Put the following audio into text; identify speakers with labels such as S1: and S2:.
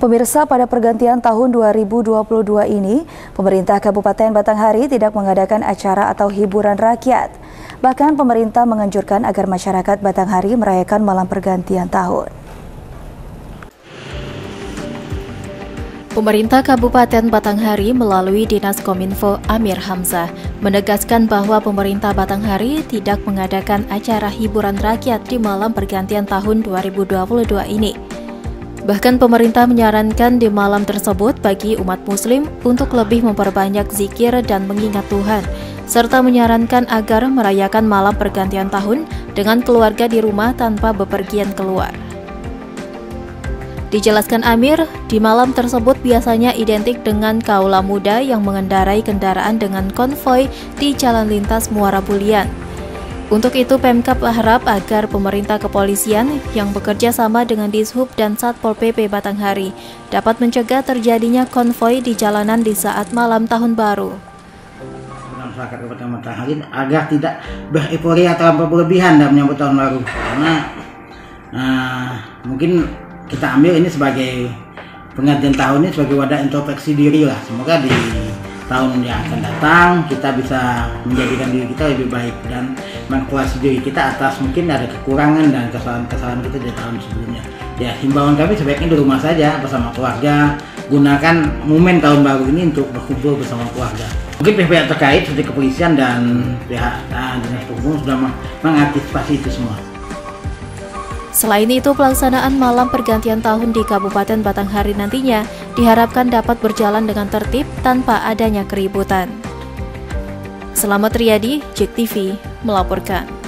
S1: Pemirsa, pada pergantian tahun 2022 ini, pemerintah Kabupaten Batanghari tidak mengadakan acara atau hiburan rakyat. Bahkan pemerintah menganjurkan agar masyarakat Batanghari merayakan malam pergantian tahun.
S2: Pemerintah Kabupaten Batanghari melalui Dinas Kominfo Amir Hamzah menegaskan bahwa pemerintah Batanghari tidak mengadakan acara hiburan rakyat di malam pergantian tahun 2022 ini. Bahkan pemerintah menyarankan di malam tersebut bagi umat muslim untuk lebih memperbanyak zikir dan mengingat Tuhan, serta menyarankan agar merayakan malam pergantian tahun dengan keluarga di rumah tanpa bepergian keluar. Dijelaskan Amir, di malam tersebut biasanya identik dengan kaula muda yang mengendarai kendaraan dengan konvoi di jalan lintas Muara Bulian. Untuk itu, Pemkap berharap agar pemerintah kepolisian yang bekerja sama dengan Dishub dan Satpol PP Batanghari dapat mencegah terjadinya konvoi di jalanan di saat malam tahun baru.
S3: Masyarakat Kabupaten Batanghari agar tidak bereporia terlalu berlebihan dalam menyambut tahun baru, karena uh, mungkin kita ambil ini sebagai penggantian tahun ini sebagai wadah introspeksi diri lah. Semoga di tahun yang akan datang kita bisa menjadikan diri kita lebih baik dan mengevaluasi diri kita atas mungkin ada kekurangan dan kesalahan-kesalahan kita di tahun sebelumnya. Ya, himbauan kami sebaiknya di rumah saja bersama keluarga, gunakan momen tahun baru ini untuk berkumpul bersama keluarga. Mungkin pihak-pihak terkait seperti kepolisian dan pihak nah, dinas perhubungan sudah mengantisipasi itu semua.
S2: Selain itu, pelaksanaan malam pergantian tahun di Kabupaten Batanghari nantinya diharapkan dapat berjalan dengan tertib tanpa adanya keributan. Selamat Riyadi, JEK TV, melaporkan.